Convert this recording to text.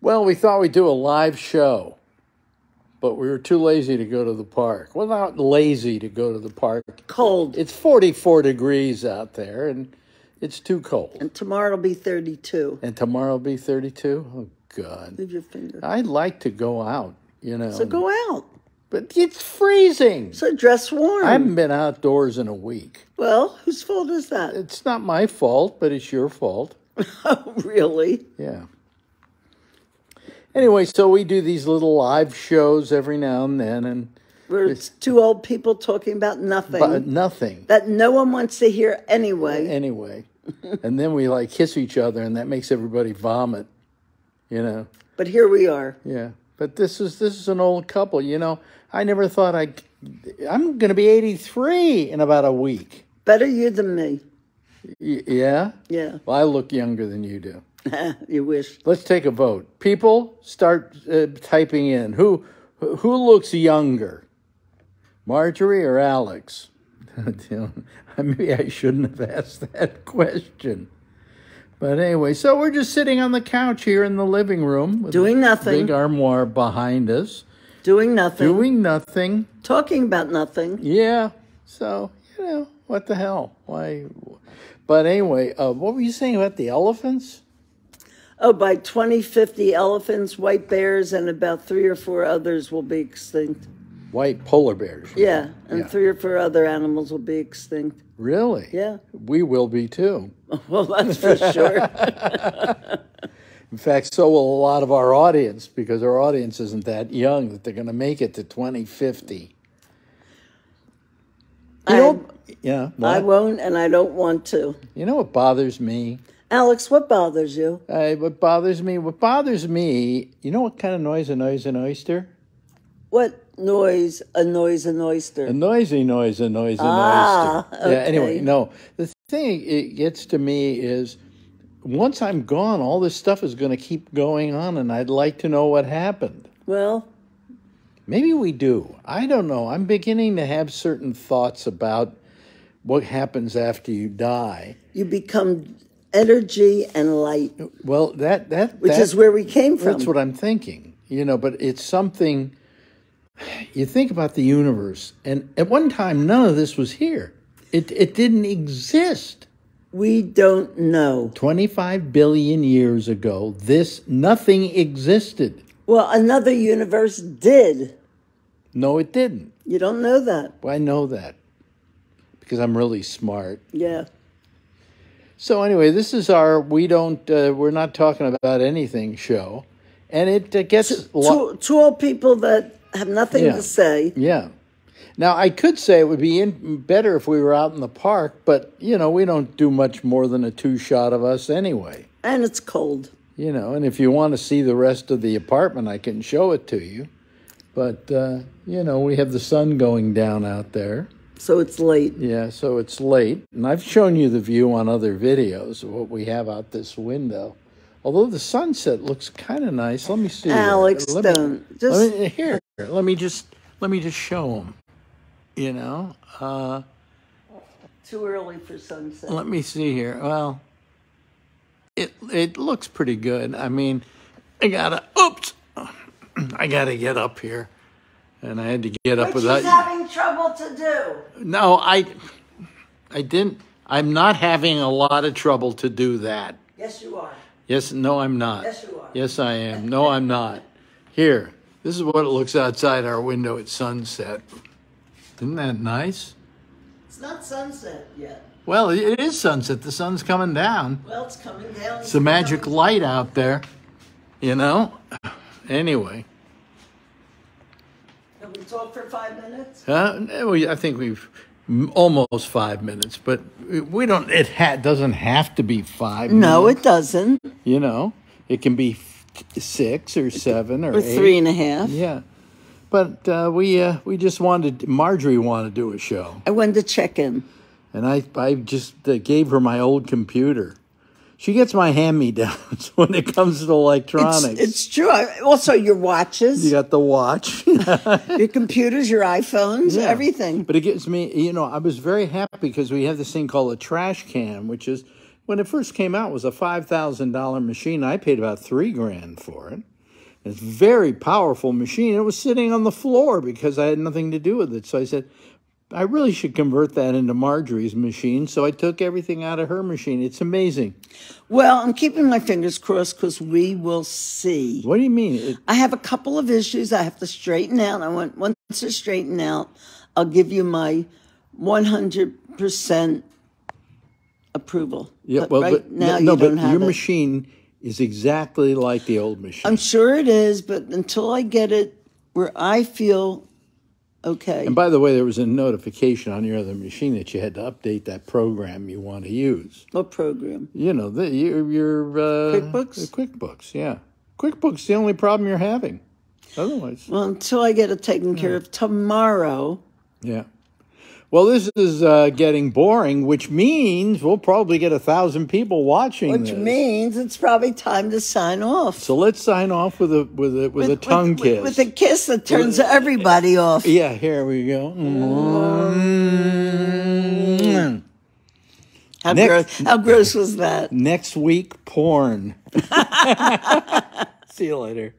Well, we thought we'd do a live show, but we were too lazy to go to the park. Well, not lazy to go to the park. Cold. It's 44 degrees out there, and it's too cold. and tomorrow it'll be 32. And tomorrow will be 32. Oh, God. Move your finger. I'd like to go out, you know. So go out. But it's freezing. So dress warm. I haven't been outdoors in a week. Well, whose fault is that? It's not my fault, but it's your fault. Oh, really? Yeah. Anyway, so we do these little live shows every now and then, and We're two old people talking about nothing but nothing. that no one wants to hear anyway. Anyway, and then we like kiss each other, and that makes everybody vomit. You know. But here we are. Yeah. But this is this is an old couple. You know, I never thought I. I'm going to be 83 in about a week. Better you than me. Y- yeah. Yeah, Well, I look younger than you do. you wish. Let's take a vote. People, start uh, typing in who who looks younger, Marjorie or Alex. Maybe I shouldn't have asked that question. But anyway, so we're just sitting on the couch here in the living room, with Doing nothing. big armoire behind us, Doing nothing. doing nothing. talking about nothing. Yeah. So you know what the hell? Why? But anyway, uh, what were you saying about the elephants? Oh, by 2050, elephants, white bears, and about three or four others will be extinct. White polar bears. Yeah, and Yeah. three or four other animals will be extinct. Really? Yeah. We will be too. Well, that's for sure. In fact, so will a lot of our audience because our audience isn't that young that they're going to make it to 2050. You I- know, yeah. I won't, and I don't want to. You know what bothers me? Alex, what bothers you? Uh, what bothers me? What bothers me? You know what kind of noise annoys an oyster? What noise annoys an oyster? A noisy noise annoys an Ah, oyster. Yeah. Anyway, no. The thing it gets to me is once I'm gone, all this stuff is going to keep going on, and I'd like to know what happened. well, Maybe we do. I don't know. I'm beginning to have certain thoughts about what happens after you die. you become energy and light, Well, that that which that- is where we came from. that's what I'm thinking. You know, but it's something. You think about the universe, and at one time, none of this was here. It it didn't exist. we don't know. 25 billion years ago, this nothing existed. Well, another universe did. No, it didn't. You don't know that. I know that because I'm really smart. Yeah. So anyway, this is our we don't uh, we're not talking about anything show, and it uh, gets lo- Two, two old people that have nothing Yeah. to say. yeah. Now I could say it would be in, better if we were out in the park, but you know we don't do much more than a two shot of us anyway. And it's cold. You know, and if you want to see the rest of the apartment, I can show it to you. But uh, you know, we have the sun going down out there. So it's late. Yeah, so it's late, and I've shown you the view on other videos of what we have out this window. Although the sunset looks kind of nice. Let me see. Alex, let me, don't. Just let me, here. Let me just let me just show them. You know, uh, too early for sunset. let me see here. Well, it it looks pretty good. I mean, I gotta. Oops, I gotta get up here, and I had to get up Which without. Trouble to do. No, I, I didn't. I'm not having a lot of trouble to do that. Yes, you are. Yes, no, I'm not. Yes, you are. Yes, I am. No, I'm not. Here, this is what it looks outside our window at sunset. Isn't that nice? It's not sunset yet. Well, it is sunset. The sun's coming down. Well, it's coming down. It's a magic light out there, you know? Anyway, Can we talk for five minutes? uh, I think we've almost five minutes, but we don't, it ha- doesn't have to be five No, minutes. it doesn't. You know, it can be six or seven or, Or eight. three and a half. Yeah, but uh, we uh, we just wanted Marjorie wanted to do a show, I wanted to check in. and I I just uh, gave her my old computer. She gets my hand me downs when it comes to electronics. it's true. I- Also, your watches, you got the watch, your computers, your iPhones, Yeah. everything. but it gives me. You know, I was very happy because we have this thing called a trash can, which is when it first came out was a five thousand dollar machine. I paid about three grand for it. It's a very powerful machine. It was sitting on the floor because I had nothing to do with it. So I said, I really should convert that into Marjorie's machine. So I took everything out of her machine. It's amazing. Well, I'm keeping my fingers crossed because we will see. What do you mean? It, I have a couple of issues I have to straighten out. I want once they're straightened out, I'll give you my 100% approval. yeah, But well, right but, now no, you no, don't but have your it. machine is exactly like the old machine. I'm sure it is, but until I get it where I feel okay. and by the way, there was a notification on your other machine that you had to update that program you want to use. what program? You know, the, your, your uh, QuickBooks? QuickBooks, yeah. QuickBooks the only problem you're having. Otherwise, Well, until I get it taken care of tomorrow. yeah. Well, this is uh, getting boring, which means we'll probably get a thousand people watching Which this. means it's probably time to sign off. so let's sign off with a with a with, a tongue with, kiss. With, a kiss that turns everybody off. yeah, here we go. Mm. How Next- gross, how gross was that? Next week, porn. See you later.